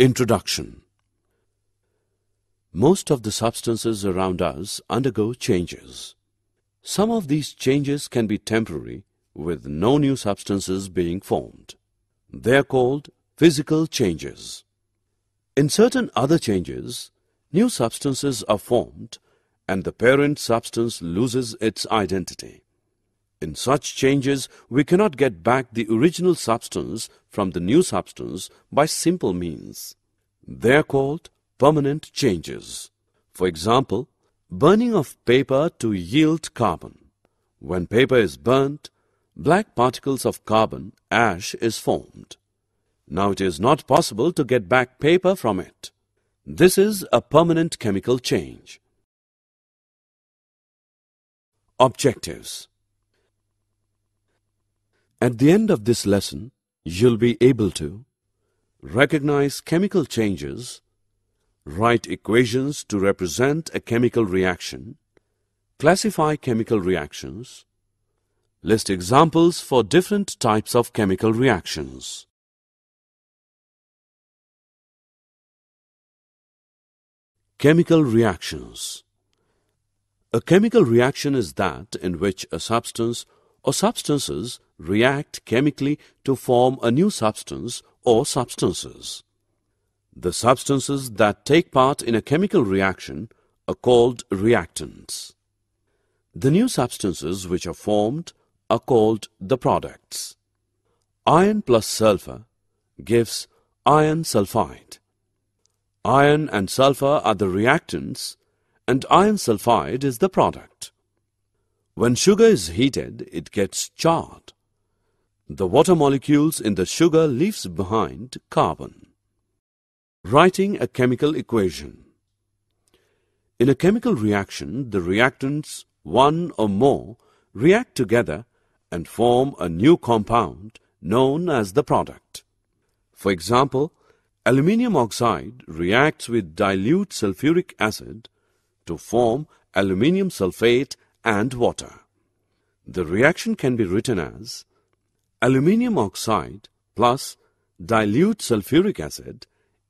Introduction Most of the substances around us undergo changes. Some of these changes can be temporary, with no new substances being formed. They are called physical changes. In certain other changes, new substances are formed and the parent substance loses its identity. In such changes, we cannot get back the original substance from the new substance by simple means. They are called permanent changes. For example, burning of paper to yield carbon. When paper is burnt, black particles of carbon ash is formed. Now it is not possible to get back paper from it. This is a permanent chemical change. Objectives At the end of this lesson, you'll be able to recognize chemical changes, write equations to represent a chemical reaction, classify chemical reactions, list examples for different types of chemical reactions. Chemical reactions A chemical reaction is that in which a substance or substances react chemically to form a new substance or substances. The substances that take part in a chemical reaction are called reactants. The new substances which are formed are called the products. Iron plus sulfur gives iron sulfide. Iron and sulfur are the reactants and iron sulfide is the product. When sugar is heated, it gets charred. The water molecules in the sugar leaves behind carbon. Writing a chemical equation. In a chemical reaction, the reactants, one or more, react together and form a new compound known as the product. For example, aluminium oxide reacts with dilute sulfuric acid to form aluminium sulfate and water. The reaction can be written as aluminium oxide plus dilute sulfuric acid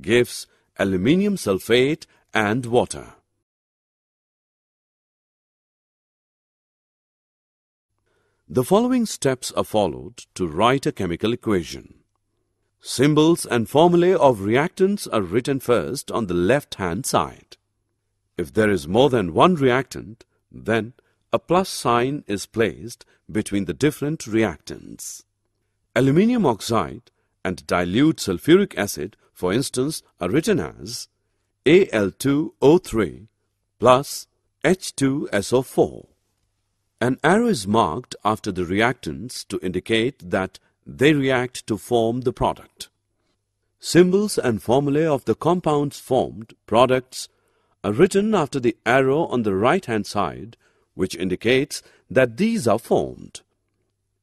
gives aluminium sulfate and water. The following steps are followed to write a chemical equation. Symbols and formulae of reactants are written first on the left-hand side. If there is more than one reactant, then a plus sign is placed between the different reactants. Aluminium oxide and dilute sulfuric acid, for instance, are written as Al2O3 plus H2SO4. An arrow is marked after the reactants to indicate that they react to form the product. Symbols and formulae of the compounds formed, products, are written after the arrow on the right-hand side, which indicates that these are formed.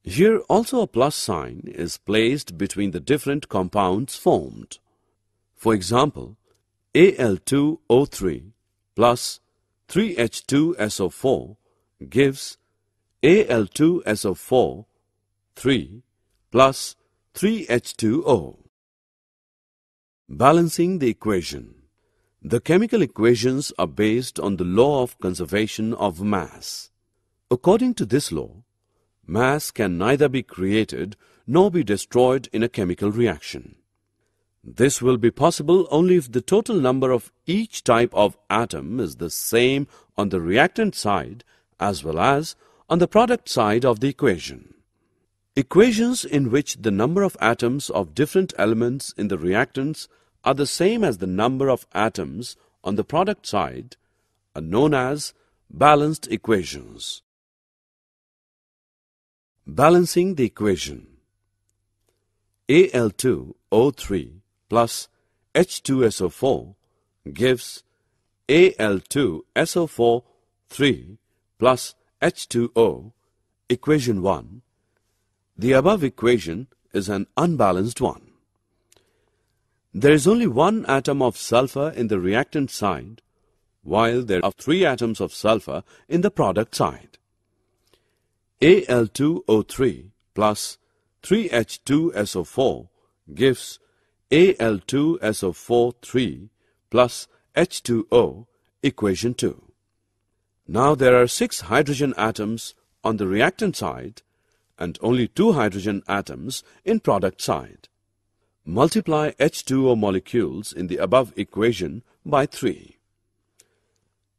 Here also a plus sign is placed between the different compounds formed. For example, Al2O3 plus 3H2SO4 gives Al2SO4 3 plus 3H2O. Balancing the equation. The chemical equations are based on the law of conservation of mass. According to this law, mass can neither be created nor be destroyed in a chemical reaction. This will be possible only if the total number of each type of atom is the same on the reactant side as well as on the product side of the equation. Equations in which the number of atoms of different elements in the reactants are the same as the number of atoms on the product side are known as balanced equations. Balancing the equation Al2O3 plus H2SO4 gives Al2SO4 3 plus H2O, equation 1, the above equation is an unbalanced one. There is only one atom of sulfur in the reactant side, while there are three atoms of sulfur in the product side. Al2O3 plus 3H2SO4 gives Al2SO4 3 plus H2O equation 2. Now there are six hydrogen atoms on the reactant side and only two hydrogen atoms in product side. Multiply H2O molecules in the above equation by 3.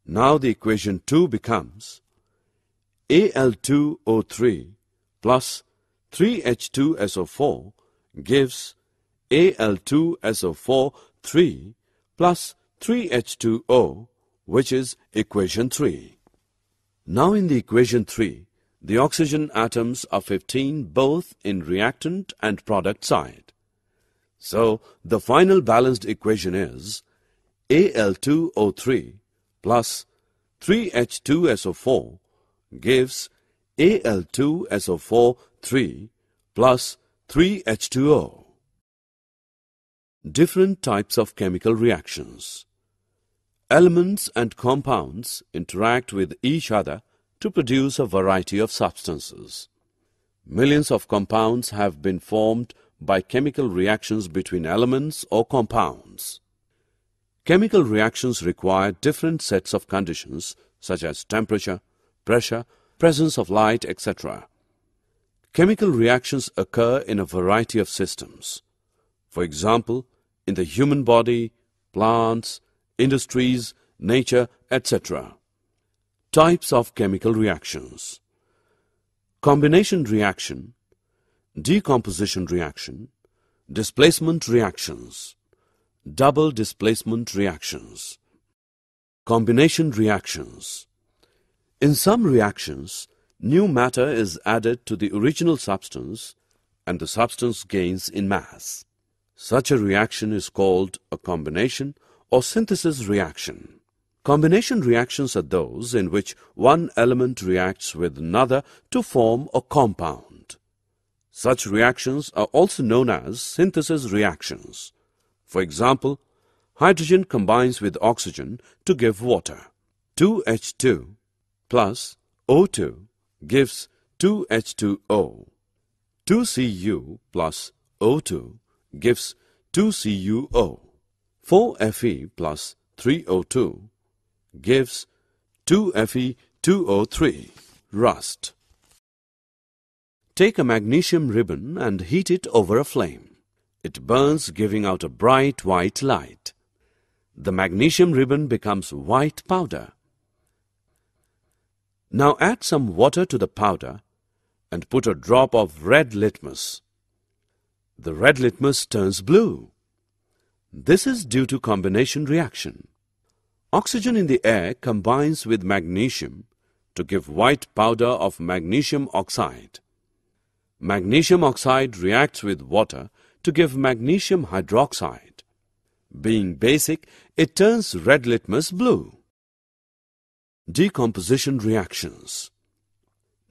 Now the equation 2 becomes Al2O3 plus 3H2SO4 gives Al2SO4 3 plus 3H2O which is equation 3. Now in the equation 3, the oxygen atoms are 15 both in reactant and product side. So the final balanced equation is Al2O3 plus 3H2SO4 gives Al2SO4 3 plus 3H2O. Different types of chemical reactions. Elements and compounds interact with each other to produce a variety of substances. Millions of compounds have been formed by chemical reactions between elements or compounds. Chemical reactions require different sets of conditions such as temperature, pressure, presence of light, etc. Chemical reactions occur in a variety of systems. For example, in the human body, plants, industries, nature, etc. Types of chemical reactions Combination reaction, decomposition reaction, displacement reactions, double displacement reactions. Combination reactions In some reactions, new matter is added to the original substance and the substance gains in mass. Such a reaction is called a combination or synthesis reaction. Combination reactions are those in which one element reacts with another to form a compound. Such reactions are also known as synthesis reactions. For example, hydrogen combines with oxygen to give water. 2H2 plus O2 gives 2H2O. 2Cu plus O2 gives 2CuO. 4Fe plus 3O2 gives 2Fe2O3, rust. Take a magnesium ribbon and heat it over a flame. It burns giving out a bright white light. The magnesium ribbon becomes white powder. Now add some water to the powder and put a drop of red litmus. The red litmus turns blue. This is due to combination reaction. Oxygen in the air combines with magnesium to give white powder of magnesium oxide. Magnesium oxide reacts with water to give magnesium hydroxide. Being basic, it turns red litmus blue. Decomposition reactions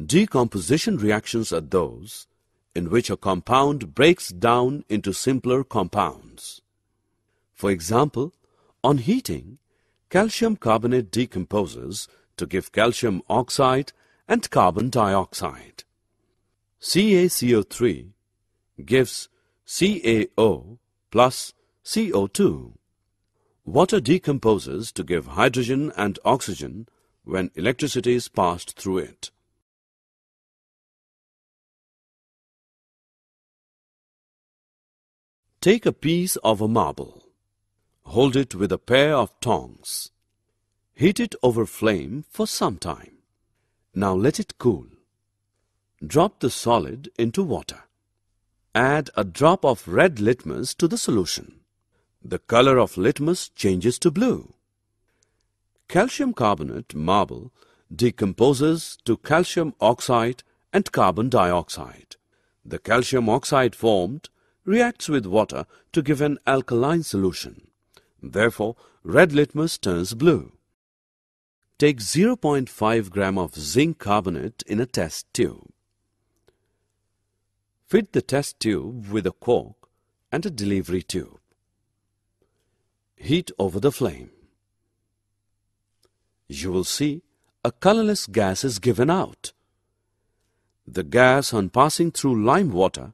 Decomposition reactions are those in which a compound breaks down into simpler compounds. For example, on heating, calcium carbonate decomposes to give calcium oxide and carbon dioxide. CaCO3 gives CaO plus CO2. Water decomposes to give hydrogen and oxygen when electricity is passed through it. Take a piece of a marble. Hold it with a pair of tongs. Heat it over flame for some time. Now let it cool. Drop the solid into water. Add a drop of red litmus to the solution. The color of litmus changes to blue. Calcium carbonate marble decomposes to calcium oxide and carbon dioxide. The calcium oxide formed reacts with water to give an alkaline solution. Therefore, red litmus turns blue. Take 0.5 gram of zinc carbonate in a test tube. Fit the test tube with a cork and a delivery tube. Heat over the flame. You will see a colorless gas is given out. The gas on passing through lime water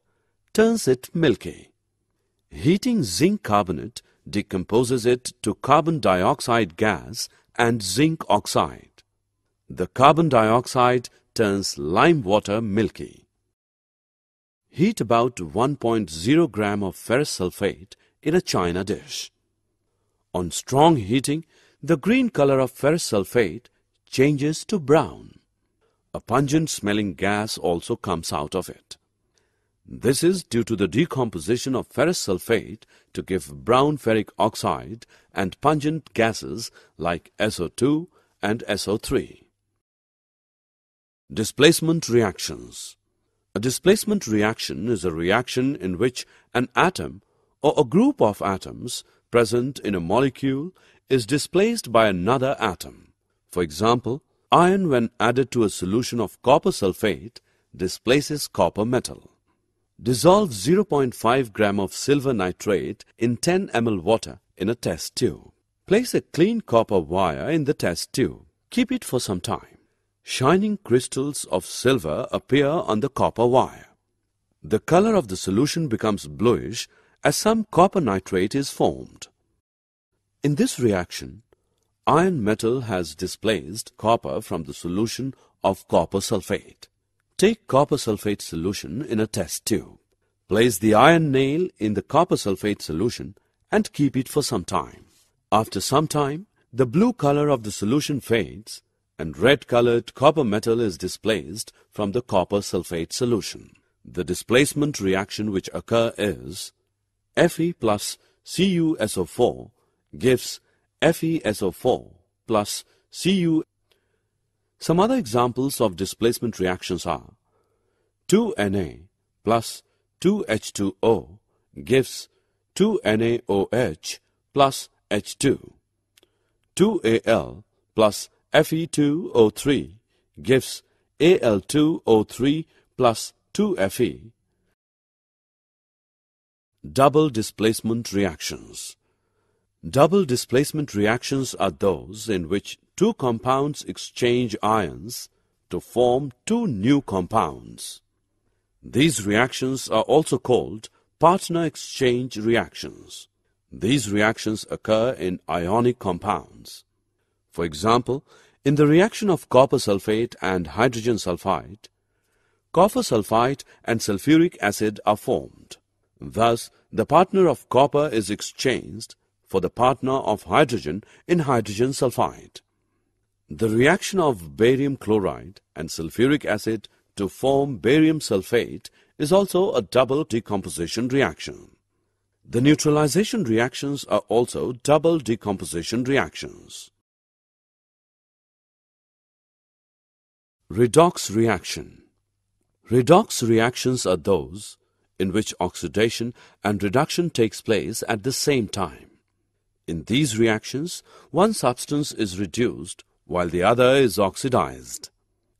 turns it milky. Heating zinc carbonate decomposes it to carbon dioxide gas and zinc oxide. The carbon dioxide turns lime water milky. Heat about 1.0 gram of ferrous sulfate in a china dish. On strong heating, the green color of ferrous sulfate changes to brown. A pungent smelling gas also comes out of it. This is due to the decomposition of ferrous sulfate to give brown ferric oxide and pungent gases like SO2 and SO3. Displacement reactions A displacement reaction is a reaction in which an atom or a group of atoms present in a molecule is displaced by another atom. For example, iron when added to a solution of copper sulfate displaces copper metal. Dissolve 0.5 gram of silver nitrate in 10 ml water in a test tube. Place a clean copper wire in the test tube. Keep it for some time. Shining crystals of silver appear on the copper wire. The color of the solution becomes bluish as some copper nitrate is formed. In this reaction, iron metal has displaced copper from the solution of copper sulfate. Take copper sulfate solution in a test tube. Place the iron nail in the copper sulfate solution and keep it for some time. After some time, the blue color of the solution fades and red-colored copper metal is displaced from the copper sulfate solution. The displacement reaction which occur is Fe plus CuSO4 gives FeSO4 plus Cu some other examples of displacement reactions are 2Na plus 2H2O gives 2NaOH plus H2. 2Al plus Fe2O3 gives Al2O3 plus 2Fe. Double displacement reactions Double displacement reactions are those in which two compounds exchange ions to form two new compounds. These reactions are also called partner exchange reactions. These reactions occur in ionic compounds. For example, in the reaction of copper sulfate and hydrogen sulfide, copper sulfide and sulfuric acid are formed. Thus, the partner of copper is exchanged for the partner of hydrogen in hydrogen sulfide. The reaction of barium chloride and sulfuric acid to form barium sulfate is also a double decomposition reaction. The neutralization reactions are also double decomposition reactions. Redox reaction Redox reactions are those in which oxidation and reduction takes place at the same time. In these reactions, one substance is reduced while the other is oxidized.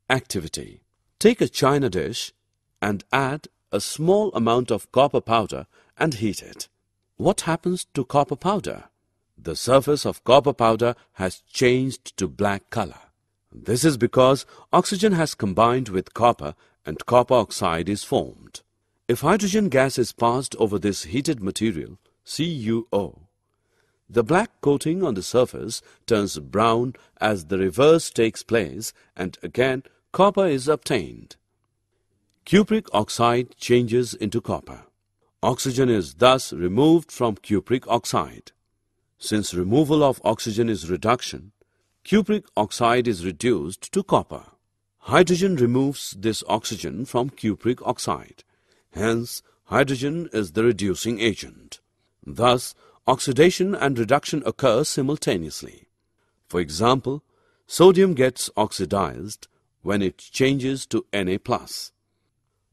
Activity Take a china dish and add a small amount of copper powder and heat it. What happens to copper powder? The surface of copper powder has changed to black color. This is because oxygen has combined with copper and copper oxide is formed. If hydrogen gas is passed over this heated material, CuO, the black coating on the surface turns brown as the reverse takes place and again copper is obtained. Cupric oxide changes into copper. Oxygen is thus removed from cupric oxide. Since removal of oxygen is reduction, cupric oxide is reduced to copper. Hydrogen removes this oxygen from cupric oxide. Hence, hydrogen is the reducing agent. Thus, oxidation and reduction occur simultaneously. For example, sodium gets oxidized when it changes to Na+.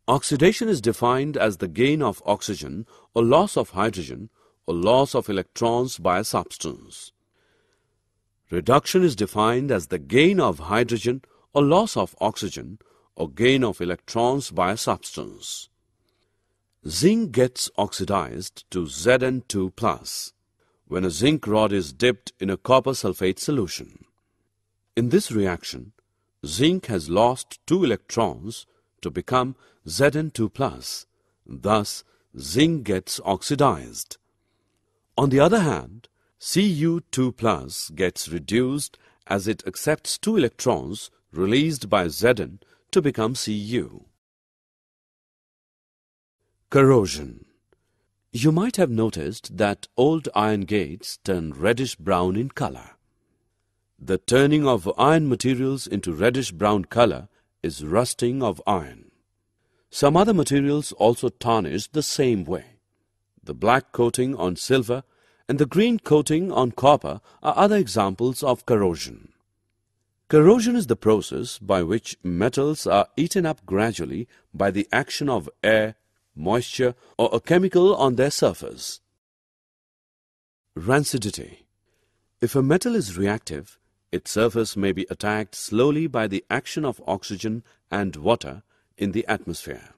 Oxidation is defined as the gain of oxygen or loss of hydrogen or loss of electrons by a substance. Reduction is defined as the gain of hydrogen or loss of oxygen or gain of electrons by a substance. Zinc gets oxidized to Zn2 when a zinc rod is dipped in a copper sulfate solution. In this reaction, zinc has lost two electrons to become Zn2 Thus, zinc gets oxidized. On the other hand, Cu2 plus gets reduced as it accepts two electrons released by Zn to become Cu. Corrosion You might have noticed that old iron gates turn reddish-brown in color. The turning of iron materials into reddish-brown color is rusting of iron. Some other materials also tarnish the same way. The black coating on silver and the green coating on copper are other examples of corrosion. Corrosion is the process by which metals are eaten up gradually by the action of air, moisture or a chemical on their surface. Rancidity If a metal is reactive, its surface may be attacked slowly by the action of oxygen and water in the atmosphere.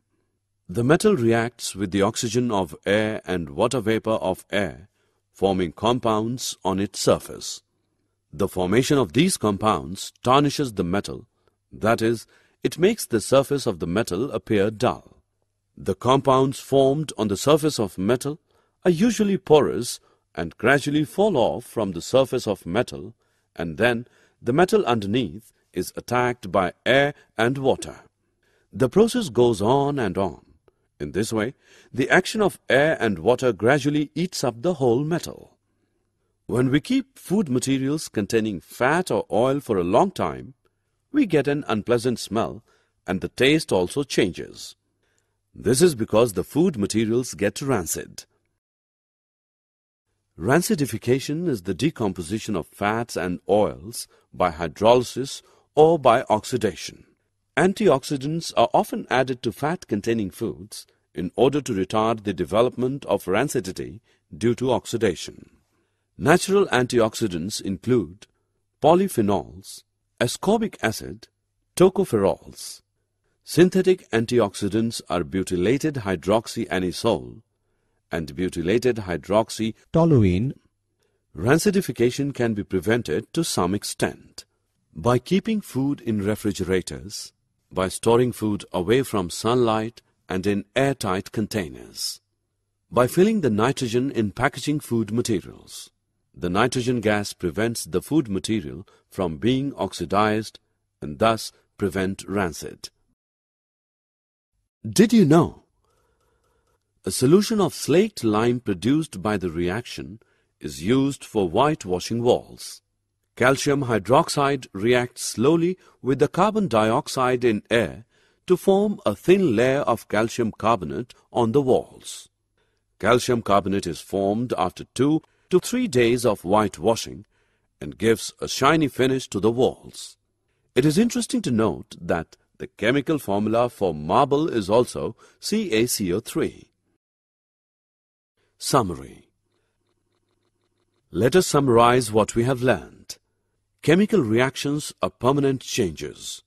The metal reacts with the oxygen of air and water vapor of air, forming compounds on its surface. The formation of these compounds tarnishes the metal, that is, it makes the surface of the metal appear dull. The compounds formed on the surface of metal are usually porous and gradually fall off from the surface of metal and then the metal underneath is attacked by air and water. The process goes on and on. In this way, the action of air and water gradually eats up the whole metal. When we keep food materials containing fat or oil for a long time, we get an unpleasant smell and the taste also changes. This is because the food materials get rancid. Rancidification is the decomposition of fats and oils by hydrolysis or by oxidation. Antioxidants are often added to fat-containing foods in order to retard the development of rancidity due to oxidation. Natural antioxidants include polyphenols, ascorbic acid, tocopherols. Synthetic antioxidants are butylated hydroxyanisole and butylated hydroxytoluene. Rancidification can be prevented to some extent by keeping food in refrigerators, by storing food away from sunlight and in airtight containers. By filling the nitrogen in packaging food materials, the nitrogen gas prevents the food material from being oxidized and thus prevent rancid. Did you know? A solution of slaked lime produced by the reaction is used for whitewashing walls. Calcium hydroxide reacts slowly with the carbon dioxide in air to form a thin layer of calcium carbonate on the walls. Calcium carbonate is formed after two to three days of whitewashing and gives a shiny finish to the walls. It is interesting to note that the chemical formula for marble is also CaCO3. Summary Let us summarize what we have learned. Chemical reactions are permanent changes.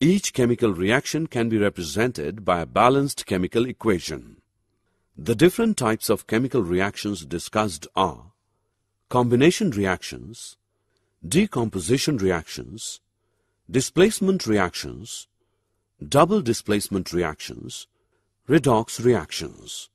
Each chemical reaction can be represented by a balanced chemical equation. The different types of chemical reactions discussed are combination reactions, decomposition reactions, displacement reactions, double displacement reactions, redox reactions.